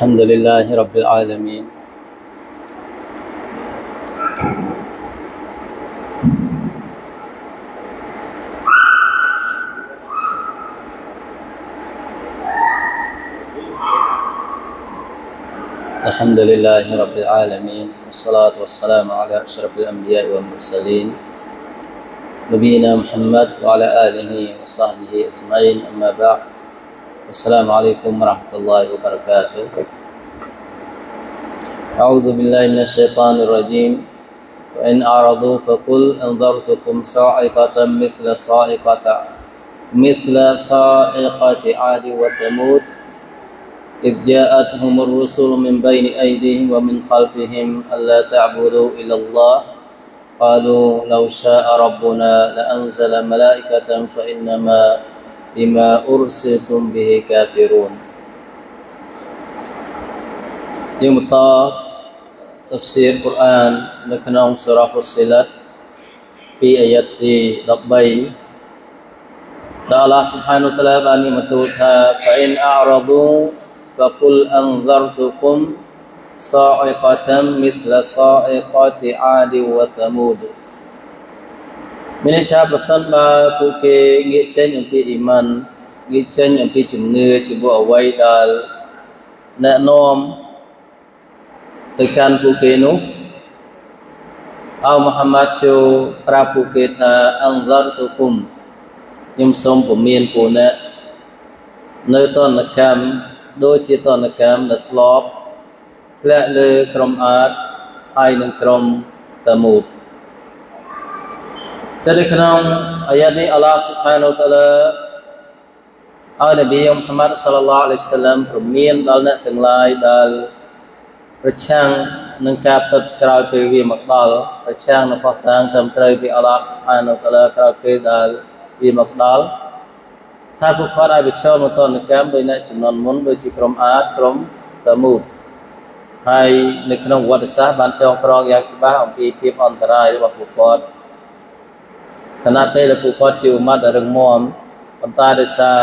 الحمد لله رب العالمين. الحمد لله رب العالمين والصلاة والسلام على أشرف الأنبياء والمرسلين نبينا محمد وعلى آله وصحبه أجمعين. أما بعد السلام عليكم ورحمة الله وبركاته. أعوذ بالله من الشيطان الرجيم. وإن أعرضوا فقل أنذرتكم صاعقة مثل صاعقة مثل صاعقة عاد وثمود. إذ جاءتهم الرسل من بين أيديهم ومن خلفهم ألا تعبدوا إلا الله. قالوا لو شاء ربنا لأنزل ملائكة فإنما بما أرسلتم به كافرون. يمطى تفسير القرآن لكنا سورة فصلت في آيات ربين الله سبحانه وتعالى بني متوتها فإن أعرضوا فقل أنذرتكم صاعقة مثل صاعقة عاد وثمود. មានន័យថាប្រសិនបើពួកគេងាកចេញអំពីអ៊ីម៉ានងាកចេញអំពីជំនឿជាពួកអ្វីដែលណែនាំទៅកាន់ពួកគេនោះអោមហាម៉ាត់ចូលប្រាប់ពួកគេថាអង្សរទុគុំខ្ញុំសូមពមៀនពួកអ្នកនៅតនកម្មដូចជាតនកម្មដែលធ្លាប់ធ្លាក់លើក្រុមអាតហើយនឹងក្រុមសមូត ចឹងនៅក្នុងអាយ៉ានេះអល់ឡោះស៊ុបហានូតាឡាឲ្យនប៊ីមូហាម៉ាត់សល្លឡោះអាឡៃហ៊ីវសាឡាមព្រមានដល់អ្នកទាំងឡាយដែលប្រឆាំងនឹងការពិតក្រោយពេលវាមកដល់ប្រឆាំងនឹងផុសតាងត្រឹមត្រូវពីអល់ឡោះស៊ុបហានូតាឡាក្រោយពេលដែលវាមកដល់ថាពួកគាត់ឲ្យប្រឈមនឹងទណ្ឌកម្មដោយអ្នកចំនួនមុនដូចជាក្រុមអាតក្រុមសមូតហើយនៅក្នុងប្រវត្តិសាស្ត្របានចងក្រងយ៉ាងច្បាស់អំពីភាពអន្តរាយរបស់ពួកគាត់ ខណៈពេលដែលពួកគាត់ជាឧម័តរឹងមាំប៉ុន្តែដោយសារ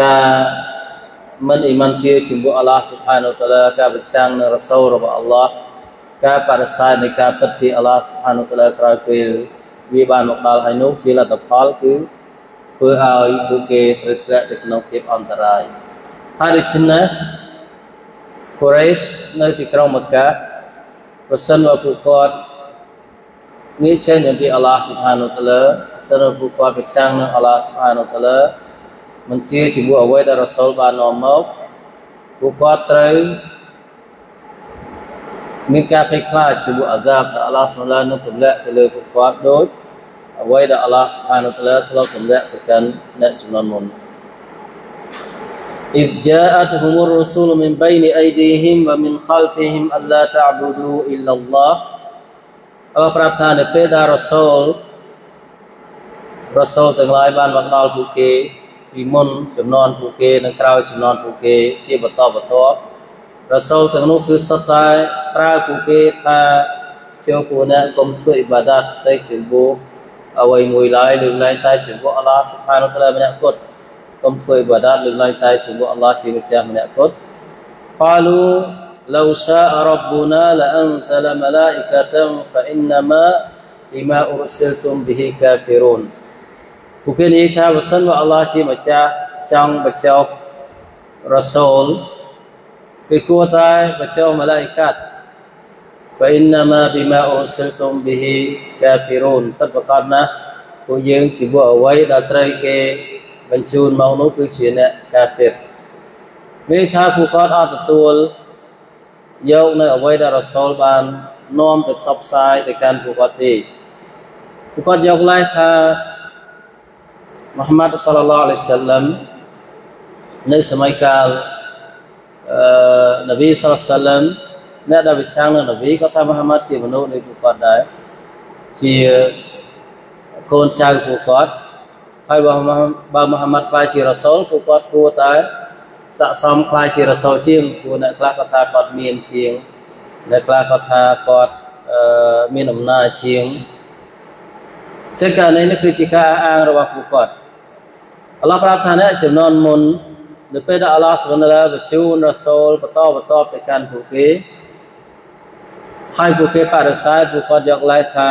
ការមិនអ៊ីម៉ានជាជំនួសអល់ឡោះស៊ុបហានូតាឡាការប្រឆាំងនឹងរ៉ាសូលរបស់អល់ឡោះការបដិសេធនៃការពិតពីអល់ឡោះស៊ុបហានូតាឡាក្រោយពេលវាបានមកដល់ហើយនោះជាលទ្ធផលគឺធ្វើឲ្យពួកគេត្រូវធ្លាក់ទៅក្នុងភាពអន្តរាយហើយដូច្នេះកូរ៉េសនៅទីក្រុងមកាប្រសិនបើពួកគាត់ ងាកចេញអំពីអល់ឡោះស៊ុបហានូតាឡាសិនបើពួកគាត់ប្រឆាំងនឹងអល់ឡោះស៊ុបហានូតាឡាមិនជាជាមួយអ្វីដែលរ៉ាសូលបាននាំមកពួកគាត់ត្រូវមានការភ័យខ្លាចជាមួយអាហ្សាបដែលអល់ឡោះស៊ុបហានូនឹងទម្លាក់ទៅលើពួកគាត់ដូចអ្វីដែលអល់ឡោះស៊ុបហានូតាឡាធ្លាប់ទម្លាក់ទៅកាន់អ្នកចំនួនមុន إذ جاءتهم الرسول من بين أيديهم ومن خلفهم ألا تعبدوا إلا الله អល់ឡោះប្រាប់ថានៅពេលដែលរ៉ាសូលរ៉ាសូលទាំងឡាយបានមកដល់ពួកគេពីមុនចំនួនពួកគេនិងក្រោយចំនួនពួកគេជាបន្តបន្ទាប់រ៉ាសូលទាំងនោះគឺសុទ្ធតែប្រើពួកគេថាចូលពួកអ្នកកុំធ្វើអ៊ីបាដាតទៅជាមួយអ្វីមួយឡើយលើកលែងតែជាមួយអល់ឡោះសុបហានតាឡាម្នាក់គត់កុំធ្វើអ៊ីបាដាតលើកលែងតែជាមួយអល់ឡោះជាម្ចាស់ម្នាក់គត់ قالوا لو شاء ربنا لأنزل ملائكة فإنما بما أرسلتم به كافرون ពួកគេនិយាយថាបើសិនបើអល់ឡោះជាម្ចាស់ចង់បញ្ចុះរ៉ាសូលគឺគួរតែបញ្ចុះម៉ាឡៃកាត់ فإنما بما أرسلتم به كافرون ពិតប្រកបណាស់ពួកយើងជាពួកអ្វីដែលត្រូវគេបញ្ជូនមកនោះគឺជាអ្នកកាហ្វិរមានថាពួកគាត់អត់ទទួល យកនៅអ្វីដែលរ៉ាសូលបាននាំទៅផ្សព្វផ្សាយទៅកាន់ពួកគាត់ទេពួកគាត់យកឡែកថាមូហាម៉ាត់សល្លឡោះអាឡៃសាឡាំនៅសម័យកាលអឺនប៊ីសល្លសាឡាំអ្នកដែលប្រឆាំងនឹងនប៊ីក៏ថាមូហាម៉ាត់ជាមនុស្សនៃពួកគាត់ដែរជាកូនចៅពួកគាត់ហើយបើបើមូហាម៉ាត់ខ្លាយជារ៉ាសូលពួកគាត់គួរតែ ស័កសមខ្លាយជារ៉ាសូលជាងព្រោះអ្នកខ្លះគាត់ថាគាត់មានជាងអ្នកខ្លះគាត់ថាគាត់អឺមានអំណាចជាងចឹងករណីនេះគឺជាការអាងរបស់ពួកគាត់អល់ឡោះប្រាប់ថាអ្នកចំនួនមុននៅពេលដែលអល់ឡោះសុបហានតាឡាបញ្ជូនរ៉ាសូលបន្តបន្តទៅកាន់ពួកគេហើយពួកគេបដិសេធពួកគាត់យកឡែកថា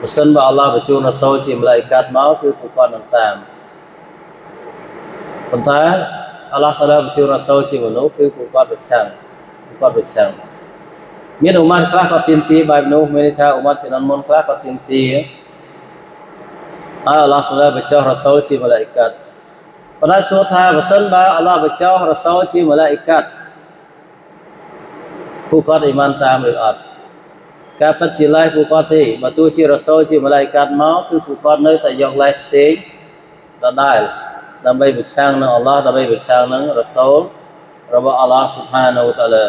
បើសិនបើអល់ឡោះបញ្ជូនរ៉ាសូលជាមឡាយកាត់មកគឺពួកគាត់នឹងតាម ប៉ុន្តែអល់ឡោះសាឡាបញ្ជូនរ៉ាសូលជាមនុស្សគឺពួកគាត់ប្រឆាំងពួកគាត់ប្រឆាំងមានឧមាតខ្លះក៏ទៀមទាបែបនោះមានន័យថាឧមាតជំនាន់មុនខ្លះក៏ទៀមទាហើយអល់ឡោះសាឡាបញ្ជូនរ៉ាសូលជាមឡាយកាត់ប៉ុន្តែសួរថាបើសិនបើអល់ឡោះបញ្ជូនរ៉ាសូលជាមឡាយកាត់ពួកគាត់អ៊ីម៉ានតាមឬអត់ការពិតជាឡែកពួកគាត់ទេបើទោះជារ៉ាសូលជាម៉ាឡៃកាត់មកគឺពួកគាត់នៅតែយកឡែកផ្សេងដដែល ដើម្បីប្រឆាំងនឹងអល់ឡោះដើម្បីប្រឆាំងនឹងរសូលរបស់អល់ឡោះសុផានូតាឡា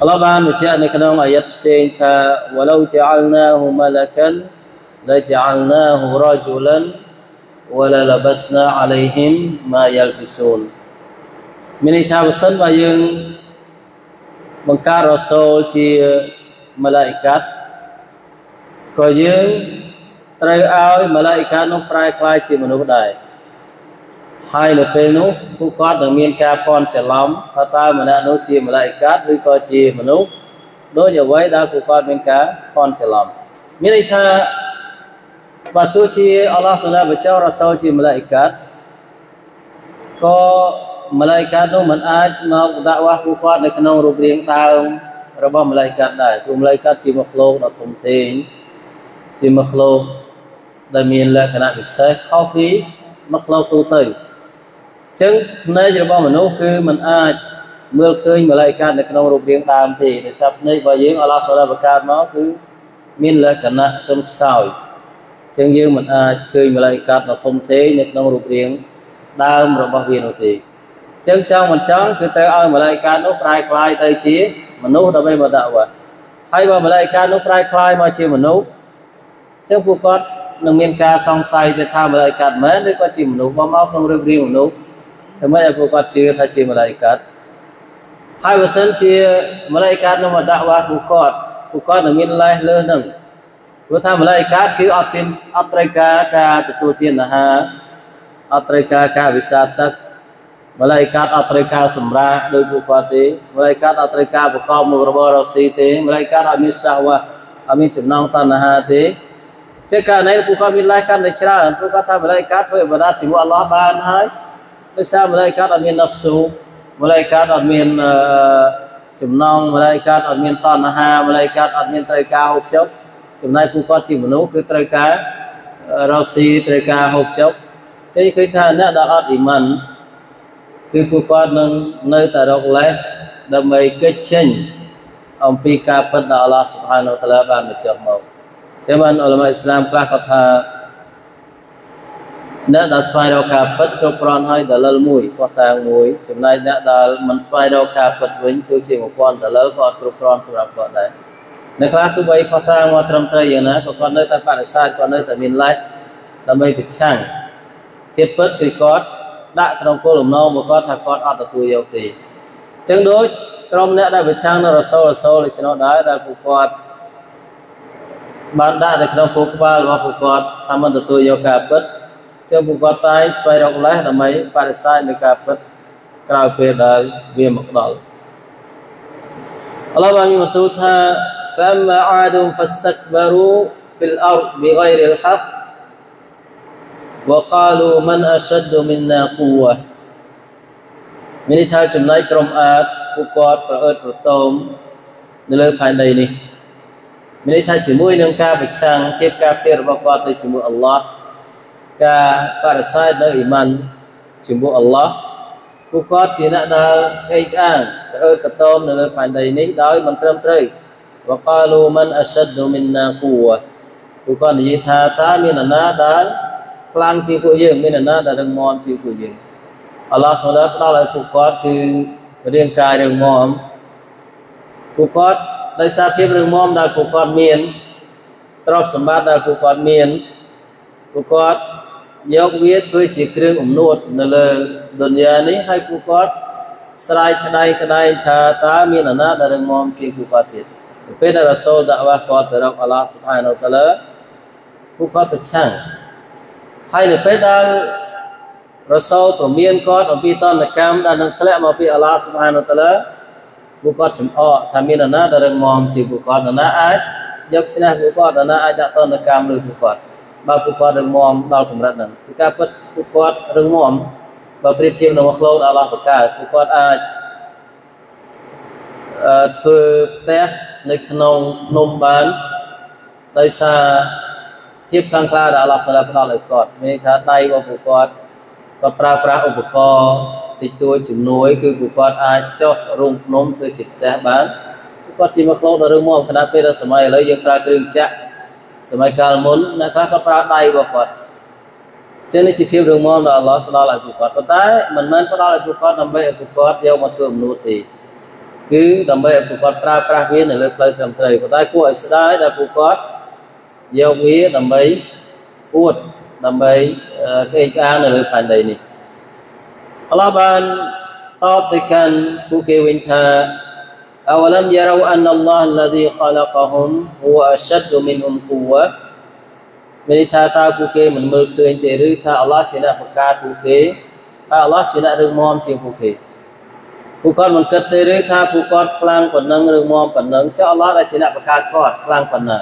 អល់ឡោះបានបញ្ជាក់នៅក្នុងអាយ៉ាត់ផ្សេងថា ولو جعلناه ملكا لجعلناه رجلا ولا لبسنا عليهم ما يلبسون មានន័យថាបើសិនបើយើងបង្កើតរសូលជាម៉ាឡាអ៊ីកាត់ក៏យើងត្រូវឲ្យម៉ាឡាអ៊ីកាត់នោះប្រែក្លាយជាមនុស្សដែរ ហើយនៅពេលនោះពួកគាត់នឹងមានការពន់ច្រឡំថាតើម្នាក់នោះជាម៉ាឡាអ៊ីកាត់ឬក៏ជាមនុស្សដោយអ្វីដែលពួកគាត់មានការពន់ច្រឡំមានន័យថាបើទោះជាអល់ឡោះសុណាបចោរ៉ាសូលជាម៉ាឡាអ៊ីកាត់ក៏ម៉ាឡៃកាតនោះមិនអាចមកដាក់វ៉ាស់ពួកគាត់នៅក្នុងរូបរាងដើមរបស់ម៉ាឡៃកាតដែរព្រោះម៉ាឡៃកាតជាមកឃ្លោកដ៏ធំធេងជាមកឃ្លោកដែលមានលក្ខណៈពិសេសខុសពីមកឃ្លោកទូទៅអញ្ចឹងភ្នែករបស់មនុស្សគឺមិនអាចមើលឃើញម៉ាឡៃកាតនៅក្នុងរូបរាងដើមទេដោយសារភ្នែករបស់យើងអល់ឡោះសូឡាបកាតមកគឺមានលក្ខណៈទន់ខ្សោយអញ្ចឹងយើងមិនអាចឃើញម៉ាឡៃកាតដ៏ធំធេងនៅក្នុងរូបរាងដើមរបស់វានោះទេចឹងចង់មិនចង់គឺត្រូវឲ្យម្លាយកានោះប្រែក្លាយទៅជាមនុស្សដើម្បីមកដាក់វត្តហើយបើម្លាយកានោះប្រែក្លាយមកជាមនុស្សចឹងពួកគាត់នឹងមានការសង្ស័យទៅថាម្លាយកាមែនឬក៏ជាមនុស្សមកមកក្នុងរឿងរៀងមនុស្ស ធ្វើម៉េចឲ្យពួកគាត់ជឿថាជាម្លាយកាហើយបើសិនជាម្លាយកានោះមកដាក់វត្តពួកគាត់ពួកគាត់នឹងមានលេសលើនឹងព្រោះថាម្លាយកាគឺអត់ទានអត់ត្រូវការការទទួលទានអាហារអត់ត្រូវការការវិសាទឹកម៉ាឡៃកាត់អត់ត្រូវការសម្រាកដោយពួកគាត់ទេម៉ាឡៃកាត់អត់ត្រូវការប្រកបមុខរបររស៊ីទេម៉ាឡៃកាត់អត់មានសាវ៉ាអត់មានចំណងតណ្ហាទេចេះករណីពួកគាត់មានលេសកាន់តែច្រើនពួកគាត់ថាម៉ាឡៃកាត់ធ្វើអបាដាជាមួយអល់ឡោះបានហើយ ដោយសារម៉ាឡៃកាត់អត់មាននហ្វស៊ូម៉ាឡៃកាត់អត់មានចំណងម៉ាឡៃកាត់អត់មានតណ្ហាម៉ាឡៃកាត់អត់មានត្រូវការហូបចុកចំណែកពួកគាត់ជាមនុស្សគឺត្រូវការរ៉ូស៊ីត្រូវការហូបចុកតែឃើញថាអ្នកដែលអត់អ៊ីម៉ានគឺពួកគាត់នឹងនៅតែរកលេសដើម្បីកិច្ចចេញអំពីការពិតដែលអល់ឡោះសុបហានូតាឡាបានបញ្ជាក់មកចឹងបានអ៊ុលម៉ាអ៊ីស្លាមខ្លះគាត់ថា អ្នកដែលស្វែងរកការពិតគ្រប់គ្រាន់ហើយដលិលមួយពោះតាងមួយចំណែកអ្នកដែលមិនស្វែងរកការពិតវិញគឺជា1000ដលិលក៏អត់គ្រប់គ្រាន់សម្រាប់គាត់ដែរអ្នកខ្លះទោះបីផុសតាងមកត្រឹមត្រូវយ៉ាងណាក៏គាត់នៅតែបដិសេធគាត់នៅតែមានឡែកដើម្បីប្រឆាំងធៀបពិតគឺគាត់ដាក់ក្នុងគោលបំណងរបស់គាត់ថាគាត់អត់ទទួលយកទេអញ្ចឹងដូចក្រុមអ្នកដែលប្រឆាំងនៅរសូលរសូលដូច្នោះដែរដែលពួកគាត់បានដាក់នៅក្នុងពោះក្បាលរបស់ពួកគាត់ថាមិនទទួលយកការពិត ចឹងពួកគាត់តែស្វែងរកលេសដើម្បីបដិសេធនៃការពិតក្រោយពេលដែលវាមកដល់អល់ឡោះបានមានបន្ទូលថា فأما عاد فاستكبروا في الأرض بغير الحق وقالوا من أشد منا قوة មានន័យថាចំណែកក្រុមអាត ពួកគាត់ប្រអើតប្រទមនៅលើផែនដីនេះមានន័យថាជាមួយនឹងការប្រឆាំងភាពការហ្វេរបស់គាត់ទៅជាមួយអល់ឡោះ ការបរិស័ទនៅអ៊ីម៉ានជាមួយអល់ឡោះពួកគាត់ជាអ្នកដែលកេកអាងប្រអើតប្រទមនៅលើផែនដីនេះដោយមិនត្រឹមត្រូវវកាលូមិនអសិដមីនណាគូពួកគាត់និយាយថាតើមាននរណាដែលខ្លាំងជាងពួកយើងមាននរណាដែលរឹងមាំជាងពួកយើងអល់ឡោះសូមផ្ដល់ឲ្យពួកគាត់គឺរាងកាយរឹងមាំពួកគាត់ដោយសារភាពរឹងមាំដែលពួកគាត់មានទ្រព្យសម្បត្តិដែលពួកគាត់មានពួកគាត់ យកវាធ្វើជាគ្រឿងអំនួតនៅលើដុនយ៉ានេះហើយពួកគាត់ស្រែកក្តែងក្តែងថាតើមានអាណាដែលរឹងមាំជាងពួកគាត់ទៀតពេលដែលរ៉ាសូលដាក់វ៉ាគាត់ទៅរកអល់ឡោះស៊ុបហានូតាឡាពួកគាត់ប្រឆាំងហើយនៅពេលដែលរ៉ាសូលប្រមានគាត់អំពីតនកម្មដែលនឹងធ្លាក់មកពីអល់ឡោះស៊ុបហានូតាឡាពួកគាត់ចំអកថាមានអាណាដែលរឹងមាំជាពួកគាត់អាណាអាចយកឈ្នះពួកគាត់អាណាអាចដាក់តនកម្មលើពួកគាត់ បើពួកគាត់រឹងមាំដល់កម្រិតហ្នឹងគឺការពិតពួកគាត់រឹងមាំបើប្រៀបធៀបនឹងមកឡូអល់ឡោះបង្កើតពួកគាត់អាចអឺធ្វើផ្ទះនៅក្នុងភ្នំបានដោយសារភាពខាងខ្លាដែលអល់ឡោះសាឡាផ្ដល់ឲ្យគាត់មានថាដៃរបស់ពួកគាត់គាត់ប្រើប្រាស់ឧបករណ៍តិចតួចជំនួយ គឺពួកគាត់អាចចុះរោងភ្នំធ្វើជាផ្ទះបានពួកគាត់ជាមកខ្លោដល់រឿងមកខណៈពេលសម័យឥឡូវយើងប្រើគ្រឿងចាក់ សម័យកាលមុនអ្នកខ្លះគាត់ប្រើដៃរបស់គាត់ចឹងនេះជាភាពរឿងមកដែលអល់ឡោះផ្ដល់ឲ្យពួកគាត់ប៉ុន្តែមិនមែនផ្ដល់ឲ្យពួកគាត់ដើម្បីឲ្យពួកគាត់យកមកធ្វើអំណួតទេគឺដើម្បីឲ្យពួកគាត់ប្រើប្រាស់វានៅលើផ្លូវត្រឹមត្រូវប៉ុន្តែគួរឲ្យស្ដាយដែលពួកគាត់យកវាដើម្បីអួតដើម្បីកេងក្អាងនៅលើផែនដីនេះអល់ឡោះបានតបទៅកាន់ពួកគេវិញថា أولم يروا أن الله الذي خلقهم هو أشد منهم قوة មានថាតើពួកគេមិនមើលឃើញទេឬថាអល់ឡោះជាអ្នកបង្កើតពួកគេហើយអល់ឡោះជាអ្នករឹងមាំជាងពួកគេពួកគាត់មិនគិតទេឬថាពួកគាត់ខ្លាំងប៉ុណ្ណឹងឬមាំប៉ុណ្ណឹងចុះអល់ឡោះដែលជាអ្នកបង្កើតគាត់ខ្លាំងប៉ុណ្ណា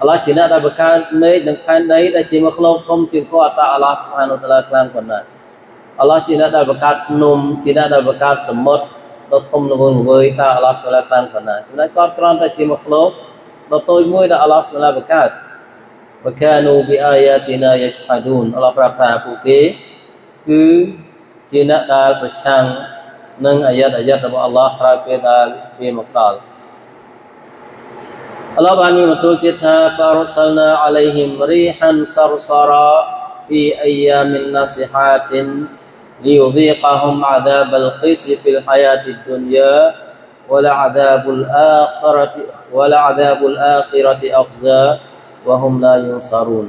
អល់ឡោះជាអ្នកដែលបង្កើតមេឃនិងផែនដីដែលជាមកខ្លោកធំជាងគាត់តើអល់ឡោះសុបហានូតាឡាខ្លាំងប៉ុណ្ណាអល់ឡោះជាអ្នកដែលបង្កើតភ្នំជាអ្នកដែលបង្កើតសមុទ្រ ដ៏ធំល្វឹងល្វើយតើអល់ឡោះសុបហានូខ្លាំងប៉ុណ្ណាចំណែកគាត់គ្រាន់តែជាមកខ្លោកដ៏តូចមួយដែលអល់ឡោះសុបហានូបង្កើត وكانوا بآياتنا يجحدون អល់ឡោះប្រាប់ថាពួកគេគឺជាអ្នកដែលប្រឆាំងនឹងអាយ៉ាតអាយ៉ាតរបស់អល់ឡោះក្រោយពេលដែលវាមកដល់អល់ឡោះបានមានបន្ទូលទៀតថា فارسلنا عليهم ريحا صرصرا في أيام نصحات ليذيقهم عذاب الخزي في الحياة الدنيا ولعذاب الآخرة ولعذاب الآخرة أخزى وهم لا ينصرون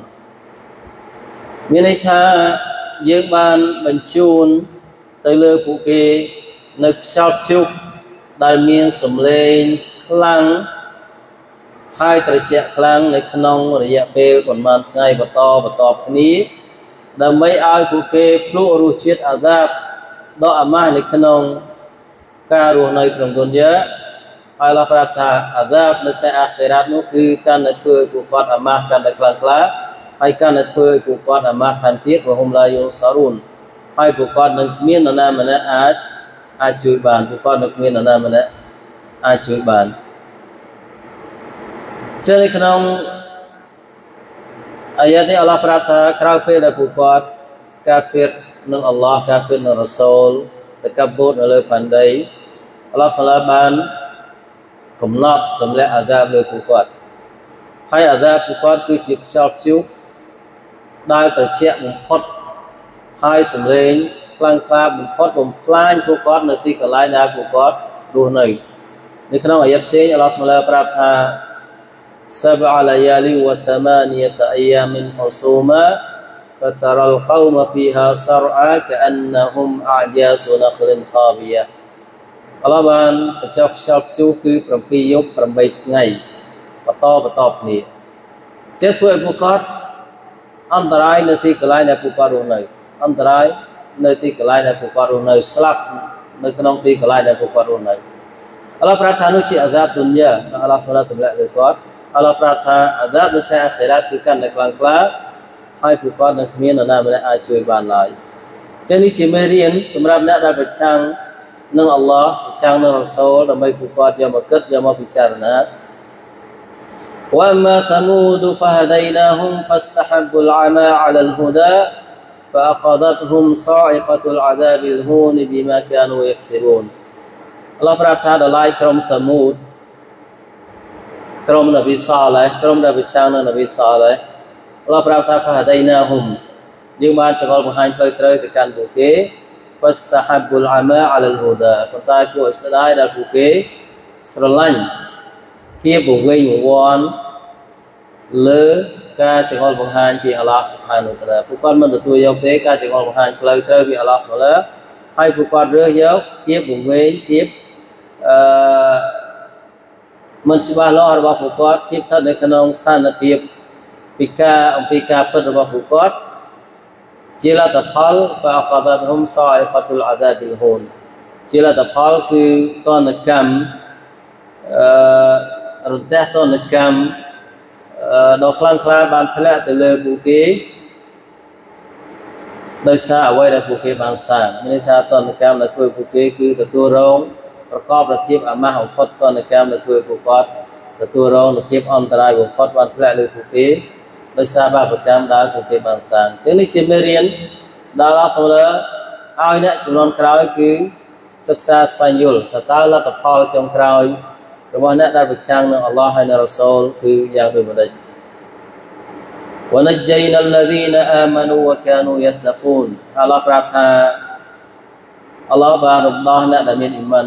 មានន័យថាយើងបានបញ្ជូនទៅលើពួកគេនៅខ្យល់ព្យុះដែលមានសម្លេងខ្លាំងហើយត្រជាក់ខ្លាំងនៅក្នុងរយៈពេលប្រហែលថ្ងៃបន្តបន្តគ្នា ដើម្បីឲ្យពួកគេភ្លក់រសជាតិអាដាបដ៏អាម៉ាស់នៅក្នុងការរស់នៅក្នុងទុនយ៉ាហើយ Allah ប្រាប់ថាអាដាបនៅតែអាខិរ៉ាត់នោះគឺកាន់តែធ្វើឲ្យពួកគាត់អាម៉ាស់កាន់តែខ្លាំងក្លាហើយកាន់តែធ្វើឲ្យពួកគាត់អាម៉ាស់ថែមទៀតវហុំឡាយូសារូនហើយពួកគាត់នឹងគ្មាននរណាម្នាក់អាចអាចជួយបានពួកគាត់នឹងគ្មាននរណាម្នាក់អាចជួយបានចឹងនៅក្នុង អាយ៉ានេះអល់ឡោះប្រាប់ថាក្រោយពេលដែលពួកគាត់កាហ្វិរនឹងអល់ឡោះកាហ្វិរនឹងរ៉ាសូលតកបូតនៅលើផែនដីអល់ឡោះសាឡាបានកំណត់ទម្លាក់អាដាបលើពួកគាត់ហើយអាដាបពួកគាត់គឺជាខ្យល់ព្យុះដែលត្រជាក់បំផុតហើយសម្លេងខ្លាំងក្លាបំផុតបំផ្លាញពួកគាត់នៅទីកន្លែងដែលពួកគាត់រស់នៅនៅក្នុងអាយ៉ាផ្សេងអល់ឡោះសម្លាប្រាប់ថា سبع ليال وثمانية أيام حسوما فترى القوم فيها صرعى كأنهم أعجاز نخل خاوية អល់ឡោះបានបញ្ចុះខ្យល់ព្យុះគឺ7យប់8ថ្ងៃបន្តបន្តគ្នាចេះធ្វើឲ្យពួកគាត់អន្តរាយនៅទីកន្លែងដែលពួកគាត់រស់នៅអន្តរាយនៅទីកន្លែងដែលពួកគាត់រស់នៅស្លាប់នៅក្នុងទីកន្លែងដែលពួកគាត់រស់នៅអល់ឡោះប្រាប់ថានោះជាអាសាបទុនយ៉ាអល់ឡោះសម្រាប់ទម្លាក់លើគាត់ អល់ឡោះប្រាប់ថាអាសាបនៅថ្ងៃអាខិរ៉ាតគឺកាន់តែខ្លាំងក្លាហើយពួកគាត់នឹងគ្មាននរណាម្នាក់អាចជួយបានឡើយចឹងនេះជាមេរៀនសម្រាប់អ្នកដែលប្រឆាំង នឹងអល់ឡោះប្រឆាំងនឹងរ៉ាសូលដើម្បីពួកគាត់យកមកគិតយកមកពិចារណា وأما ثمود فهديناهم فاستحبوا العمى على الهدى فأخذتهم صاعقة العذاب الهون بما كانوا يكسبون អល់ឡោះប្រាប់ថាដល់ឡាយក្រុមសមូត ក្រុមនប៊ីសាឡេក្រុមដែលប្រឆាំងនឹងនប៊ីសាឡេអល់ឡោះប្រាប់ថាផាដៃណាហ៊ុំយើងបានចង្អុលបង្ហាញផ្លូវត្រូវទៅកាន់ពួកគេ fastahabbu al-ama 'ala al-huda ប៉ុន្តែគួរឲ្យស្ដាយដល់ពួកគេស្រឡាញ់ភាពវង្វេងវង្វាន់លើការចង្អុលបង្ហាញពីអាឡោះសុផានុតាឡាពួកគាត់មិនទទួលយកទេការចង្អុលបង្ហាញផ្លូវត្រូវពីអាឡោះសុផានុតាឡាហើយពួកគាត់រើសយកភាពវង្វេងភាពអឺ មិនច្បាស់លាស់របស់ពួកគាត់ភាពស្ថិតនៅក្នុងស្ថានភាពពីការអំពីការពិតរបស់ពួកគាត់ជាលទ្ធផល فاخذتهم صاعقه العذاب الهون ជាលទ្ធផលគឺតនកម្មអឺរទេះតនកម្មដ៏ខ្លាំងក្លាបានធ្លាក់ទៅលើពួកគេដោយសារអ្វីដែលពួកគេបានសាងមានន័យថាតនកម្មដែលធ្វើពួកគេគឺទទួលរង ប្រកបដោយភាពអាម៉ាស់បំផុតតនកម្មដែលធ្វើពួកគាត់ទទួលរងនូវភាពអន្តរាយបំផុតបានធ្លាក់លើពួកគេដោយសារបាបកម្មដែលពួកគេបានសាងអញ្ចឹងនេះជាមេរៀនដល់អស់សម្លើឲ្យអ្នកចំនួនក្រោយគឺសិក្សាស្វែងយល់តើតើលទ្ធផលចុងក្រោយរបស់អ្នកដែលប្រឆាំងនឹងអល់ឡោះហើយនឹងរ៉ាសូលគឺយ៉ាងដូចម្ដេច ونجينا الذين آمنوا وكانوا يتقون អល់ឡោះប្រាប់ថាអល់ឡោះបានរំដោះអ្នកដែលមានអ៊ីម៉ាន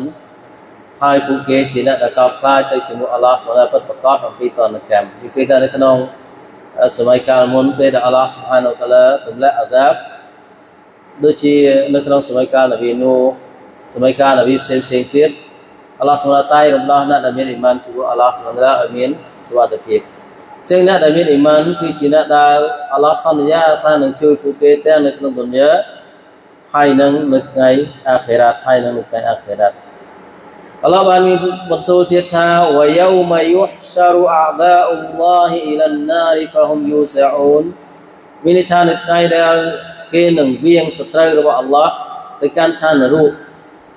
ហើយពួកគេជាអ្នកដែលកោតខ្លាចទៅជាមួយអល់ឡោះសម្រាប់ពិតប្រកបអំពីតនកម្មពីគេថានៅក្នុងសម័យកាលមុនពេលដែលអល់ឡោះសុបហានតាឡាទម្លាក់អាដាបដូចជានៅក្នុងសម័យកាលនប៊ីនូសម័យកាលនប៊ីផ្សេងផ្សេងទៀតអល់ឡោះសម្រាប់តែរំដោះអ្នកដែលមានអ៊ីម៉ានជាមួយអល់ឡោះសម្រាប់ឲ្យមានសុវត្ថិភាពចឹងអ្នកដែលមានអ៊ីម៉ានគឺជាអ្នកដែលអល់ឡោះសន្យាថានឹងជួយពួកគេទាំងនៅក្នុងទុនយ៉ាហើយនឹងនៅថ្ងៃអាខិរ៉ាតហើយនឹងនៅថ្ងៃអាខិរ៉ាត អល់ឡោះបានមានបន្ទូលទៀតថាវយូមយុហសរុអាដាអ៊ុលឡោះអ៊ីឡានណារីហ្វហុមយូសាអ៊ូនមានន័យថានៅថ្ងៃដែលគេនឹងវៀងសត្រូវរបស់អល់ឡោះទៅកាន់ឋាននរក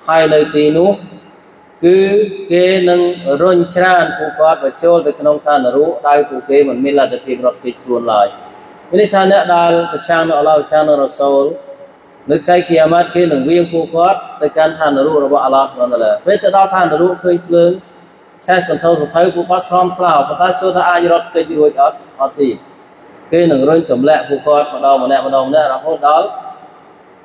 ហើយនៅទីនោះគឺគេនឹងរុញច្រានពួកគាត់បញ្ចូលទៅក្នុងឋាននរកដោយពួកគេមិនមានលទ្ធភាពរត់គេចខ្លួនឡើយមានន័យថាអ្នកដែលប្រឆាំងនឹងអល់ឡោះប្រឆាំងនឹងរ៉ាសូល នៅថ្ងៃគីយ៉ាម៉ាត់គេនឹងវៀងពួកគាត់ទៅកាន់ឋាននរករបស់អល់ឡោះសុបហានតាឡាពេលទៅដល់ឋាននរកឃើញភ្លើងឆេះសន្ធោសន្ធៅពួកគាត់ស្រោមស្លោប៉ុន្តែសួរថាអាចរត់គេចរួចអត់អត់ទេគេនឹងរុញទម្លាក់ពួកគាត់ម្ដងម្នាក់ម្ដងម្នាក់រហូតដល់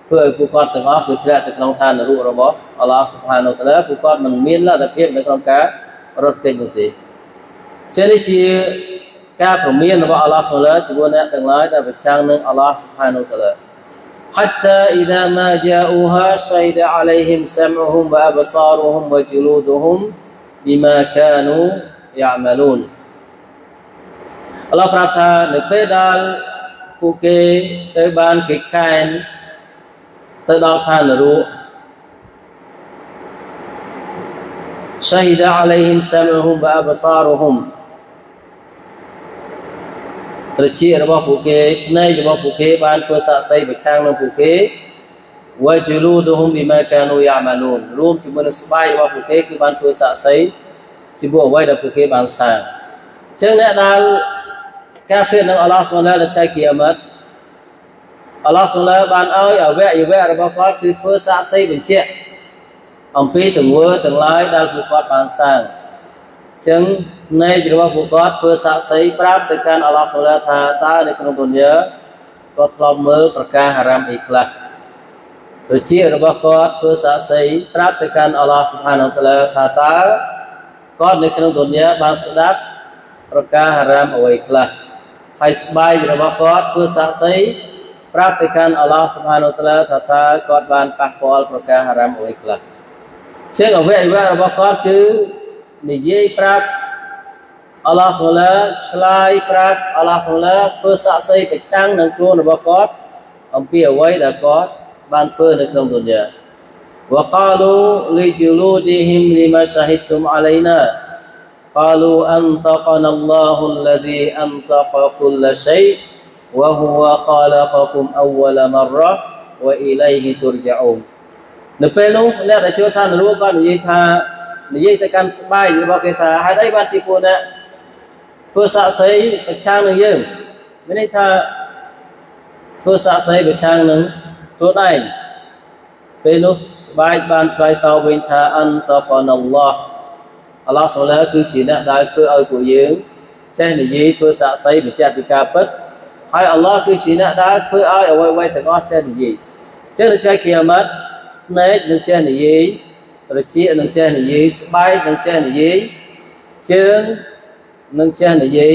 ធ្វើឲ្យពួកគាត់ទាំងអស់គឺធ្លាក់ទៅក្នុងឋាននរករបស់អល់ឡោះសុបហានតាឡាពួកគាត់មិនមានលទ្ធភាពនៅក្នុងការរត់គេចនោះទេចឹងនេះជាការព្រមានរបស់អល់ឡោះសុបហានតាឡាជាមួយអ្នកទាំងឡាយដែលប្រឆាំងនឹងអល់ឡោះសុបហានតាឡា حتى إذا ما جاءوها شهد عليهم سمعهم وأبصارهم وجلودهم بما كانوا يعملون អល់ឡោះប្រាប់ថានៅពេលដែលពួកគេទៅបានគេកែនទៅដល់ឋាននរក شهد عليهم سمعهم وأبصارهم ត្រចៀករបស់ពួកគេភ្នែករបស់ពួកគេបានធ្វើសាកសីប្រឆាំងនឹងពួកគេវជលូដហុំប៊ីម៉ាកានូយ៉ាម៉ាលូនរួមជាមួយនឹងស្បែករបស់ពួកគេគឺបានធ្វើសាកសីជាមួយអ្វីដែលពួកគេបានសាងអញ្ចឹងអ្នកដែលកាហ្វេនឹងអល់ឡោះសុបហាននៅថ្ងៃគីយ៉ាម៉ាត់អល់ឡោះសុបហានបានឲ្យអវយវៈរបស់គាត់គឺធ្វើសាកសីបញ្ជាក់អំពីទង្វើទាំងឡាយដែលពួកគាត់បានសាងចឹង នៃរបស់ពួកគាត់ធ្វើសាកសីប្រាប់ទៅកាន់អល់ឡោះសូឡាថាតើនៅក្នុងទុនយ៉ាគាត់ធ្លាប់មើលប្រការហារ៉ាមអីខ្លះប្រជារបស់គាត់ធ្វើសាកសីប្រាប់ទៅកាន់អល់ឡោះសុផានតាឡាថាតើគាត់នៅក្នុងទុនយ៉ាបានស្ដាប់ប្រការហារ៉ាមអ្វីខ្លះហើយស្បែករបស់គាត់ធ្វើសាកសីប្រាប់ទៅកាន់អល់ឡោះសុផានតាឡាថាតើគាត់បានប៉ះពាល់ប្រការហារ៉ាមអ្វីខ្លះជាងអវយវៈរបស់គាត់គឺនិយាយប្រាប់ អល់ឡោះសូឡាឆ្លើយប្រាប់អល់ឡោះសូឡាធ្វើសាក់សីប្រឆាំងនឹងខ្លួនរបស់គាត់អំពីអ្វីដែលគាត់បានធ្វើនៅក្នុងទុនយ៉ា وقالوا لجلودهم لما شهدتم علينا قالوا أنطقنا الله الذي أنطق كل شيء وهو خلقكم أول مرة وإليه ترجعون នៅពេលនោះអ្នកដែលជឿថានរោក៏និយាយថានិយាយទៅកាន់ស្បែករបស់គេថាហេតុអីបានជាពួកអ្នក ធ្វើសាក់សីប្រឆាំងនឹងយើងមានន័យថាធ្វើសាក់សីប្រឆាំងនឹងខ្លួនឯងពេលនោះស្បែកបានឆ្លើយតបវិញថាអន្តបនអល់ឡោះអល់ឡោះសូឡាគឺជាអ្នកដែលធ្វើឲ្យពួកយើងចេះនិយាយធ្វើសាក់សីបញ្ជាក់ពីការពិតហើយអល់ឡោះគឺជាអ្នកដែលធ្វើឲ្យអ្វីៗទាំងអស់ចេះនិយាយចឹងនៅថ្ងៃគីយ៉ាម៉ាត់ភ្នែកនឹងចេះនិយាយត្រចៀកនឹងចេះនិយាយស្បែកនឹងចេះនិយាយជើង នឹងចេះនិយាយ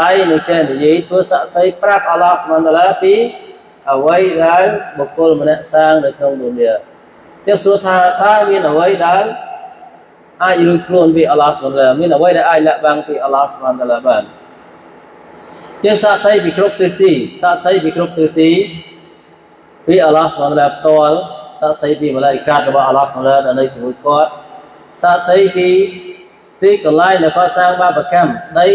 ដៃនឹងចេះនិយាយធ្វើស័ក្តិសិទ្ធិប្រាប់អល់ឡោះស្មន្តាឡាពីអ្វីដែលបុគ្គលម្នាក់សាងនៅក្នុងឌុនយ៉ាតែសួរថាតើមានអ្វីដែលអាចរួចខ្លួនពីអល់ឡោះស្មន្តាឡាមានអ្វីដែលអាចលាក់បាំងពីអល់ឡោះស្មន្តាឡាបានជាស័ក្តិសិទ្ធិពីគ្រប់ទិសទីស័ក្តិសិទ្ធិពីគ្រប់ទិសទីពីអល់ឡោះស្មន្តាឡាផ្ទាល់សាក្សីពីមឡាយកាតរបស់អល់ឡោះសម្លាដែលនៅជាមួយគាត់សាក្សីពី ទីកន្លែងដែលគាត់សាងបាបកម្មដី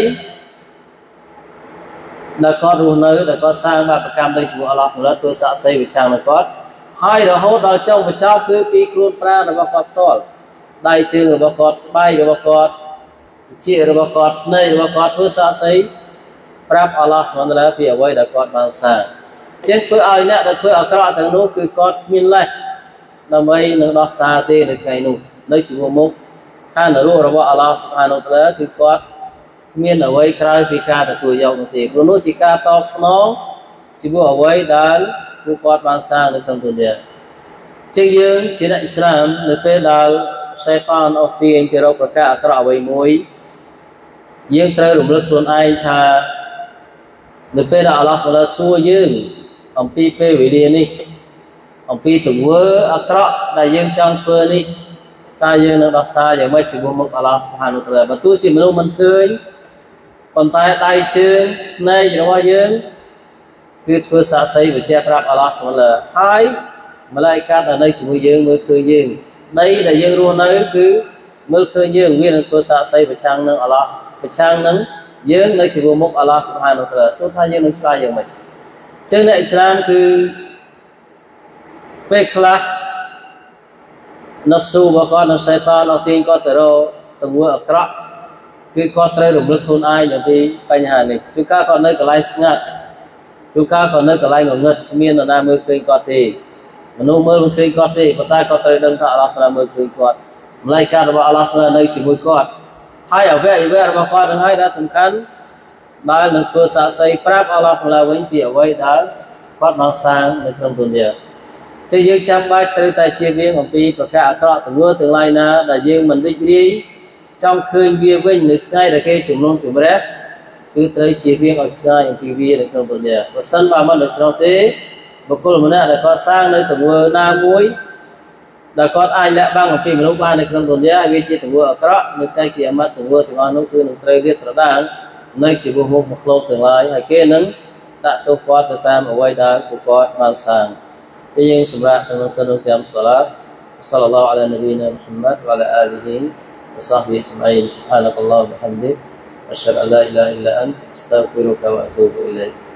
ដែលគាត់រស់នៅដែលគាត់សាងបាបកម្មដីជាមួយអល់ឡោះសម្លាធ្វើសាក្សីវិឆាំងនៅគាត់ហើយរហូតដល់ចុងបញ្ចប់គឺពីខ្លួនប្រាណរបស់គាត់ផ្ទាល់ដៃជើងរបស់គាត់ស្បែករបស់គាត់ជារបស់គាត់ភ្នែករបស់គាត់ធ្វើសាក្សីប្រាប់អល់ឡោះសម្លាពីអ្វីដែលគាត់បានសាងជាងធ្វើឲ្យអ្នកដែលធ្វើអាក្រក់ទាំងនោះគឺគាត់គ្មានលេសដើម្បីនឹងដោះសារទេនៅថ្ងៃនោះនៅជាមួយមុខ ថានរោរបស់អល់ឡោះសុបហានូតាឡាគឺគាត់គ្មានអ្វីក្រៅពីការទទួលយកនោះទេព្រោះនោះជាការតបស្នងជាមួយអ្វីដែលពួកគាត់បានសាងនៅក្នុងទុនយ៉ាជាងយើងជាអ្នកអ៊ីស្លាមនៅពេលដែលសេតានអស់ទាញទៅរកប្រកាសអាក្រក់អ្វីមួយយើងត្រូវរំលឹកខ្លួនឯងថានៅពេលដែលអល់ឡោះសុបហានសួរយើងអំពីពេលវេលានេះអំពីទង្វើអាក្រក់ដែលយើងចង់ធ្វើនេះ តើយើងនឹងដោះសារយ៉ាងម៉េចជាមួយមុខអល់ឡោះសុបហានុតាឡាបើទោះជាមនុស្សមិនឃើញប៉ុន្តែដៃជើងភ្នែករបស់យើងគឺធ្វើសាក្សីវិជាប្រាប់អល់ឡោះសុបហានុហើយម្លាយកាត់ដែលនៅជាមួយយើងមើលឃើញយើងដីដែលយើងរស់នៅគឺមើលឃើញយើងវានឹងធ្វើសាក្សីប្រឆាំងនឹងអល់ឡោះប្រឆាំងនឹងយើងនៅជាមួយមុខអល់ឡោះសុបហានុតាឡាសូថាយើងនឹងឆ្លើយយ៉ាងម៉េចអញ្ចឹងអ្នកអ៊ីស្លាមគឺពេលខ្លះ នហ្វស៊ូរបស់គាត់និងសៃតានអត់ទាញគាត់ទៅរកទង្វើអាក្រក់គឺគាត់ត្រូវរំលឹកខ្លួនឯងអំពីបញ្ហានេះជួនកាលគាត់នៅកន្លែងស្ងាត់ជួនកាលគាត់នៅកន្លែងងងឹតគ្មាននរណាមើលឃើញគាត់ទេមនុស្សមើលមិនឃើញគាត់ទេប៉ុន្តែគាត់ត្រូវដឹងថាអល់ឡោះស្លាមើលឃើញគាត់ម្លាយការបស់អល់ឡោះស្លានៅជាមួយគាត់ហើយអវយវៈរបស់គាត់នឹងហើយដែលសំខាន់ដែលនឹងធ្វើសាស័យប្រាប់អល់ឡោះស្លាវិញពីអ្វីដែលគាត់បានសាងនៅក្នុងទុនយ៉ា ចឹងយើងចាំបាច់ត្រូវតែជៀសវាងអំពីប្រការអាក្រក់ទាំងនោះទាំងឡាយណាដែលយើងមិនរីករាយចង់ឃើញវាវិញនៅថ្ងៃដែលគេជំនុំជម្រះគឺត្រូវជៀសវាងឲ្យឆ្ងាយអំពីវានៅក្នុងពុទ្ធបើសិនបើមិនដូច្នោះទេបុគ្គលម្នាក់ដែលគាត់សាងនៅទង្វើណាមួយដែលគាត់អាចលាក់បាំងអំពីមនុស្សបាននៅក្នុងពុទ្ធវាជាទង្វើអាក្រក់នៅថ្ងៃគីយ៉ាម៉ាត់ទង្វើទាំងអស់នោះគឺនឹងត្រូវលាតត្រដាងនៅជីវិតមុខមកខ្លោបទាំងឡាយហើយគេនឹងដាក់ទោសគាត់ទៅតាមអ្វីដែលពួកគាត់បានសាង سمعت من سنة تيام الصلاة. صلى الله على نبينا محمد وعلى آله وصحبه أجمعين. سبحانك اللهم وبحمدك أشهد أن لا إله إلا أنت أستغفرك وأتوب إليك.